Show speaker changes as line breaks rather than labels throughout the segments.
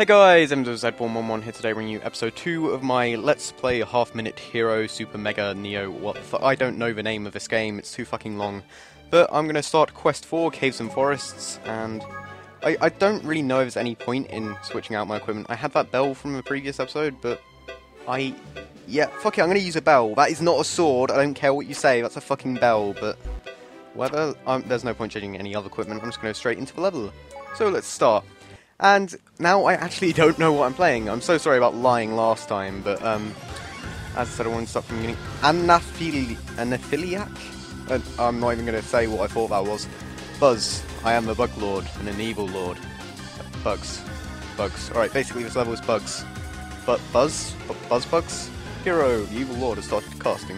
Hey guys, I'm Z111 here today bringing you episode 2 of my Let's Play Half Minute Hero Super Mega Neo What the I don't know the name of this game, it's too fucking long. But I'm gonna start Quest 4, Caves and Forests, and I, I don't really know if there's any point in switching out my equipment. I had that bell from the previous episode, but I... Yeah, fuck it, I'm gonna use a bell. That is not a sword, I don't care what you say, that's a fucking bell, but... Whether... Um, there's no point changing any other equipment, I'm just gonna go straight into the level. So let's start. And now I actually don't know what I'm playing. I'm so sorry about lying last time, but um, as I said, I wanted to start from the beginning. Anaphili Anaphiliac? Uh, I'm not even going to say what I thought that was. Buzz. I am a bug lord and an evil lord. Bugs. Bugs. Alright, basically this level is bugs. But Buzz? Buzz Bugs? Hero, the evil lord, has started casting.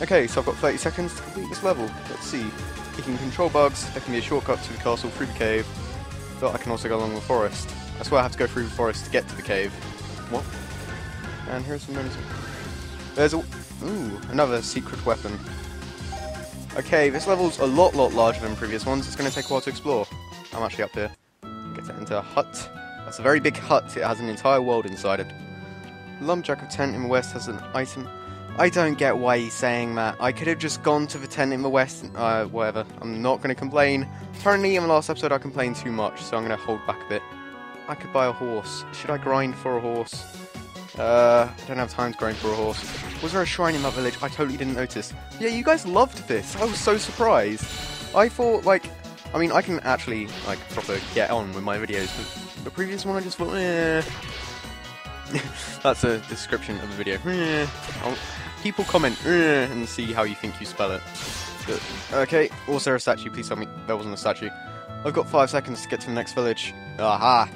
Okay, so I've got 30 seconds to complete this level. Let's see. You can control bugs, there can be a shortcut to the castle through the cave, but I can also go along the forest. That's why I have to go through the forest to get to the cave. What? And here's some notice. There's a... Ooh, another secret weapon. Okay, this level's a lot, lot larger than previous ones. It's going to take a while to explore. I'm actually up here. Get it into a hut. That's a very big hut. It has an entire world inside it. Lumberjack of Tent in the west has an item I don't get why he's saying that. I could have just gone to the tent in the west, uh, whatever. I'm not going to complain. Apparently in the last episode I complained too much, so I'm going to hold back a bit. I could buy a horse. Should I grind for a horse? Uh, I don't have time to grind for a horse. Was there a shrine in that village? I totally didn't notice. Yeah, you guys loved this. I was so surprised. I thought, like, I mean, I can actually, like, proper get on with my videos, but the previous one I just thought, eh. That's a description of the video. People comment and see how you think you spell it. But, okay, there a statue? Please tell me there wasn't a statue. I've got five seconds to get to the next village. Aha!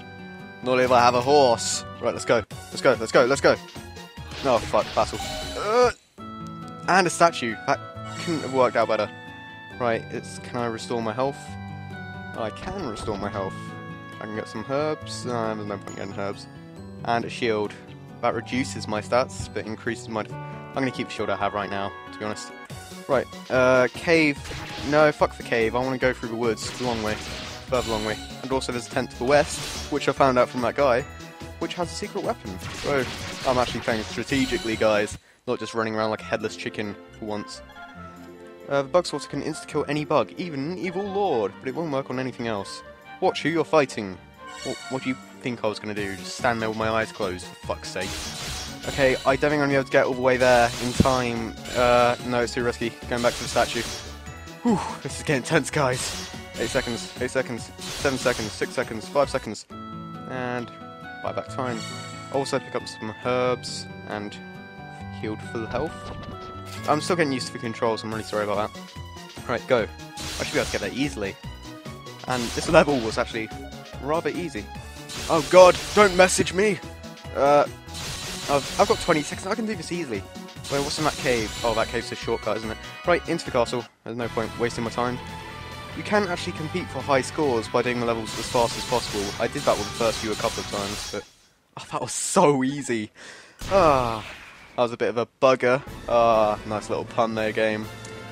Not if I have a horse. Right, let's go. Let's go, let's go, let's go. No, oh, fuck, Vassal. Uh, and a statue. That couldn't have worked out better. Right, it's can I restore my health? I can restore my health. I can get some herbs. No, there's no point getting herbs. And a shield. That reduces my stats, but increases my I'm gonna keep the shield I have right now, to be honest. Right, uh, cave. No, fuck the cave. I want to go through the woods, the long way, further long way. And also there's a tent to the west, which I found out from that guy, which has a secret weapon. So I'm actually playing strategically, guys, not just running around like a headless chicken for once. Uh, the bug swatter can insta-kill any bug, even an evil lord, but it won't work on anything else. Watch who you're fighting. What, what do you think I was going to do? Just stand there with my eyes closed, for fuck's sake. Okay, I don't think I'm going to be able to get all the way there in time. Uh, no, it's too risky. Going back to the statue. Whew, this is getting tense, guys. 8 seconds, 8 seconds, 7 seconds, 6 seconds, 5 seconds. And buy back time. Also pick up some herbs and healed full health. I'm still getting used to the controls, I'm really sorry about that. Right, go. I should be able to get there easily. And this level was actually rather easy. Oh god, don't message me! Uh, I've, I've got 20 seconds. I can do this easily. Wait, what's in that cave? Oh, that cave's a shortcut, isn't it? Right, into the castle. There's no point wasting my time. You can actually compete for high scores by doing the levels as fast as possible. I did that with the first few a couple of times, but... Oh, that was so easy. Ah, that was a bit of a bugger. Ah, nice little pun there, game.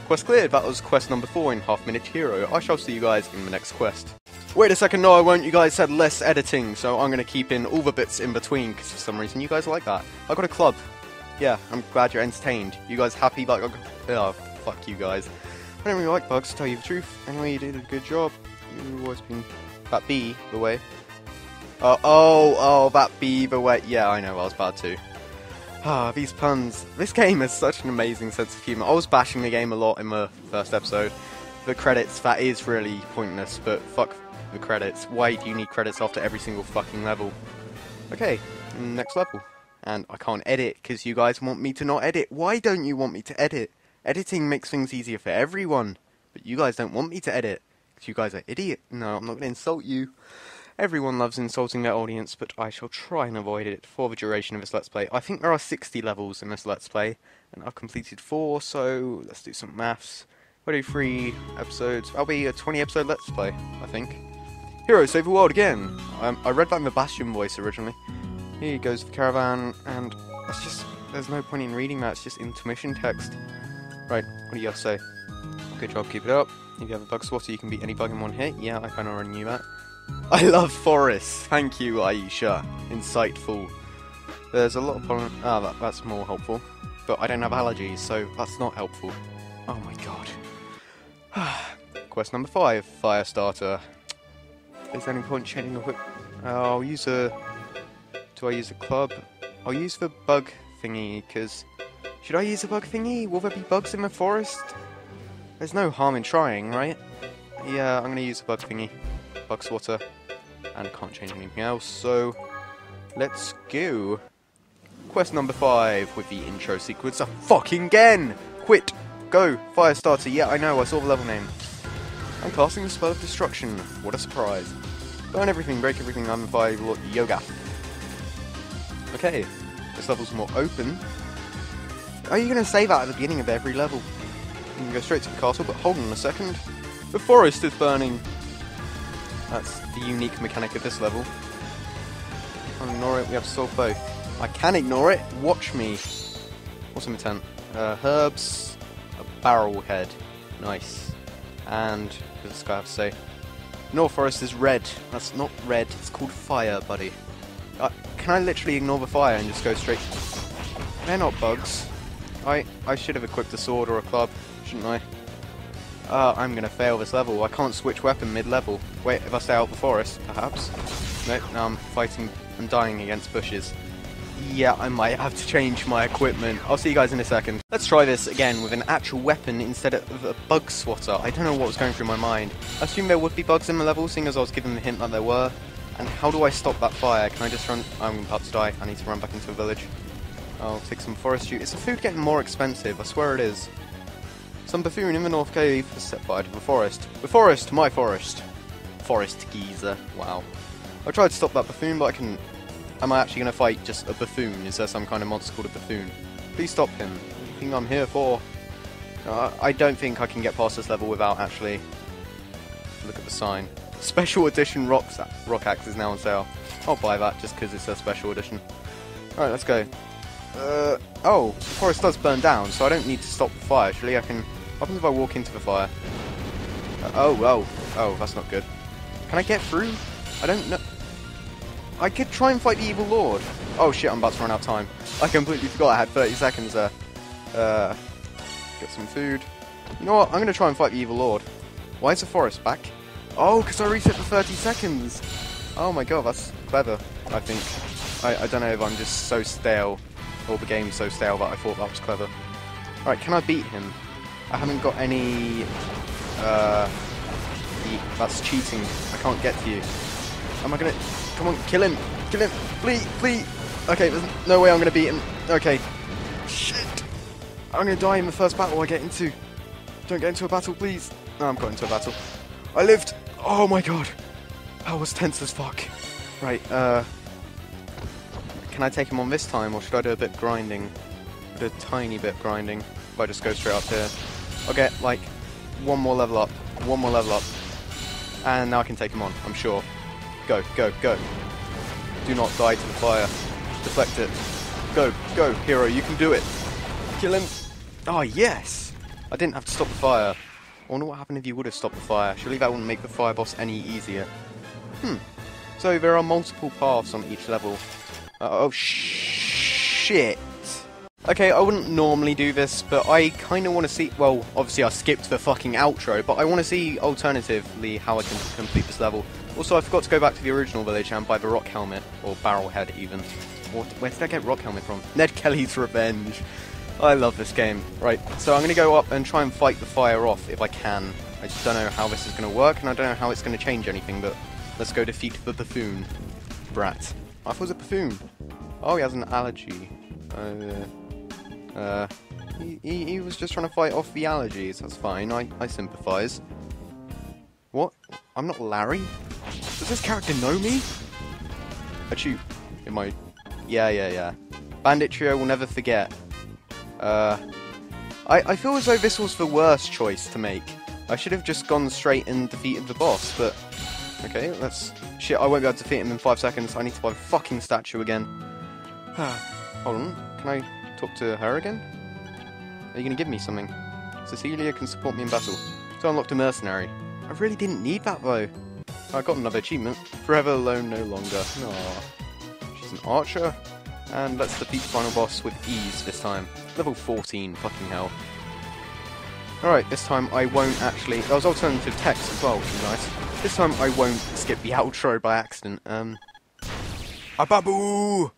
Quest cleared. That was quest number 4 in Half Minute Hero. I shall see you guys in the next quest. Wait a second, no I won't, you guys said less editing, so I'm to keep in all the bits in between, because for some reason you guys like that. I got a club. Yeah, I'm glad you're entertained. You guys happy about... Oh, fuck you guys. I don't really like bugs, to tell you the truth. Anyway, you did a good job. You've always been... That bee, the way. Uh, oh, oh, that bee, the way. Yeah, I know, I was bad too. Ah, these puns. This game has such an amazing sense of humour. I was bashing the game a lot in the first episode. The credits, that is really pointless, but fuck the credits. Why do you need credits after every single fucking level? Okay, next level. And I can't edit because you guys want me to not edit. Why don't you want me to edit? Editing makes things easier for everyone. But you guys don't want me to edit. Because you guys are idiot. No, I'm not going to insult you. Everyone loves insulting their audience, but I shall try and avoid it for the duration of this Let's Play. I think there are 60 levels in this Let's Play, and I've completed 4, so let's do some maths. We'll do 3 episodes. I'll be a 20 episode Let's Play, I think. Hero, save the world again! Um, I read that in the Bastion voice originally. Here goes the caravan, and it's just, there's no point in reading that, it's just intermission text. Right, what do you have to say? Good job, keep it up. If you have a bug swatter, you can beat any bug in one hit. Yeah, I kinda already knew that. I love forests. Thank you, Aisha. Insightful. There's a lot of pollen. Ah, that, that's more helpful. But I don't have allergies, so that's not helpful. Oh my god. Quest number five, fire starter. Is there any point changing the whip? Uh, I'll use a. Do I use a club? I'll use the bug thingy, because. Should I use a bug thingy? Will there be bugs in the forest? There's no harm in trying, right? Yeah, I'm gonna use a bug thingy. Bug swatter. And can't change anything else, so. Let's go. Quest number five with the intro sequence. A fucking again! Quit! Go! Fire starter. Yeah, I know, I saw the level name. I'm casting the spell of destruction. What a surprise. Burn everything, break everything, I'm by yoga. Okay, this level's more open. Are you going to say that at the beginning of every level? You can go straight to the castle, but hold on a second. The forest is burning. That's the unique mechanic of this level. I'll ignore it, we have to solve both. I can ignore it, watch me. What's Awesome intent. Uh, herbs, a barrel head. Nice. And, what does this guy have to say? North Forest is red. That's not red, it's called fire, buddy. Uh, can I literally ignore the fire and just go straight... They're not bugs. I, I should have equipped a sword or a club, shouldn't I? Uh, I'm gonna fail this level. I can't switch weapon mid-level. Wait, if I stay out the forest, perhaps? Nope, now I'm fighting and dying against bushes. Yeah, I might have to change my equipment. I'll see you guys in a second. Let's try this again with an actual weapon instead of a bug swatter. I don't know what was going through my mind. I assume there would be bugs in the level, seeing as I was given the hint that there were. And how do I stop that fire? Can I just run? I'm about to die. I need to run back into the village. I'll take some forest juice. Is the food getting more expensive? I swear it is. Some buffoon in the North Cave has set fire to the forest. The forest, my forest. Forest geezer. Wow. I tried to stop that buffoon, but I can Am I actually going to fight just a buffoon? Is there some kind of monster called a buffoon? Please stop him. I think I'm here for? Uh, I don't think I can get past this level without actually... Look at the sign. Special edition rock, rock axe is now on sale. I'll buy that just because it's a special edition. Alright, let's go. Uh, oh, the forest does burn down, so I don't need to stop the fire. Actually, I can... What happens if I walk into the fire? Uh, oh, oh, oh, that's not good. Can I get through? I don't know. I could try and fight the Evil Lord. Oh shit, I'm about to run out of time. I completely forgot I had 30 seconds there. Uh, get some food. You know what? I'm going to try and fight the Evil Lord. Why is the forest back? Oh, because I reset the 30 seconds. Oh my god, that's clever, I think. I, I don't know if I'm just so stale, or the game's so stale that I thought that was clever. Alright, can I beat him? I haven't got any... Uh, that's cheating. I can't get to you. Am I gonna... Come on, kill him. Kill him. Please, please. Okay, there's no way I'm going to beat him. Okay. Shit. I'm going to die in the first battle I get into. Don't get into a battle, please. No, I'm got into a battle. I lived. Oh my god. That was tense as fuck. Right, uh... Can I take him on this time, or should I do a bit grinding? A tiny bit grinding. If I just go straight up here. I'll get, like, one more level up. One more level up. And now I can take him on, I'm sure. Go, go, go. Do not die to the fire. Deflect it. Go, go, hero, you can do it. Kill him. Oh, yes! I didn't have to stop the fire. I wonder what happened if you would have stopped the fire. Surely that wouldn't make the fire boss any easier. Hmm. So there are multiple paths on each level. Uh, oh, shit. Okay, I wouldn't normally do this, but I kind of want to see... Well, obviously I skipped the fucking outro, but I want to see alternatively how I can complete this level. Also, I forgot to go back to the original village and buy the rock helmet, or barrel head even. Where did I get rock helmet from? Ned Kelly's Revenge. I love this game. Right, so I'm going to go up and try and fight the fire off if I can. I just don't know how this is going to work, and I don't know how it's going to change anything, but let's go defeat the buffoon. Brat. I thought it was a buffoon. Oh, he has an allergy. Uh, uh, he, he, he, was just trying to fight off the allergies. That's fine. I, I sympathise. What? I'm not Larry? Does this character know me? Achoo. Am I... Yeah, yeah, yeah. Bandit Trio will never forget. Uh... I, I feel as though this was the worst choice to make. I should have just gone straight and defeated the boss, but... Okay, let's... Shit, I won't be able to defeat him in five seconds. I need to buy the fucking statue again. Hold on. Can I talk to her again? Are you going to give me something? Cecilia can support me in battle. So I unlocked a mercenary. I really didn't need that though. I got another achievement. Forever alone no longer. Aww. She's an archer. And let's defeat the final boss with ease this time. Level 14, fucking hell. Alright, this time I won't actually... That was alternative text as well, which is nice. This time I won't skip the outro by accident. Um... Ababu!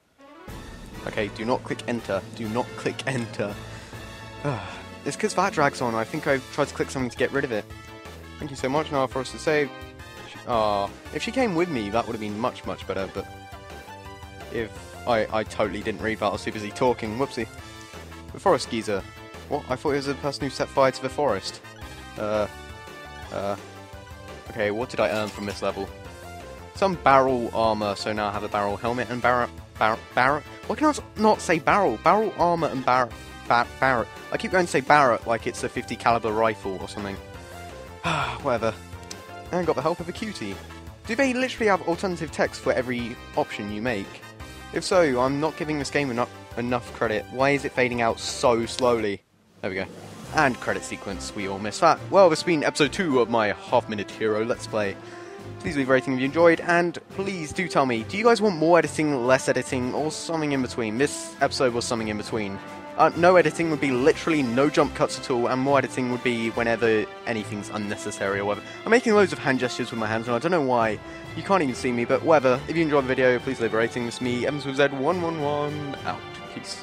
Okay, do not click enter. Do not click enter. it's because that drags on. I think I tried to click something to get rid of it. Thank you so much. Now for us to save. Ah, if she came with me, that would have been much, much better, but... If... I, I totally didn't read that, I was too busy talking. Whoopsie. The Forest Geezer. What? I thought he was the person who set fire to the forest. Uh... Uh... Okay, what did I earn from this level? Some barrel armor, so now I have a barrel helmet and barrel... Barrel... Barrel... Why can I not say barrel? Barrel armor and barrel... Bar Barrett. I keep going to say Barrett like it's a 50 caliber rifle or something. Whatever. And got the help of a cutie. Do they literally have alternative text for every option you make? If so, I'm not giving this game enough, enough credit. Why is it fading out so slowly? There we go. And credit sequence, we all missed that. Well, this has been episode 2 of my half minute hero let's play. Please leave a rating if you enjoyed, and please do tell me, do you guys want more editing, less editing, or something in between? This episode was something in between. Uh, no editing would be literally no jump cuts at all, and more editing would be whenever anything's unnecessary or whatever. I'm making loads of hand gestures with my hands, and I don't know why. You can't even see me, but whatever. If you enjoyed the video, please leave a rating. This is me, Evans with Z111, out. Peace.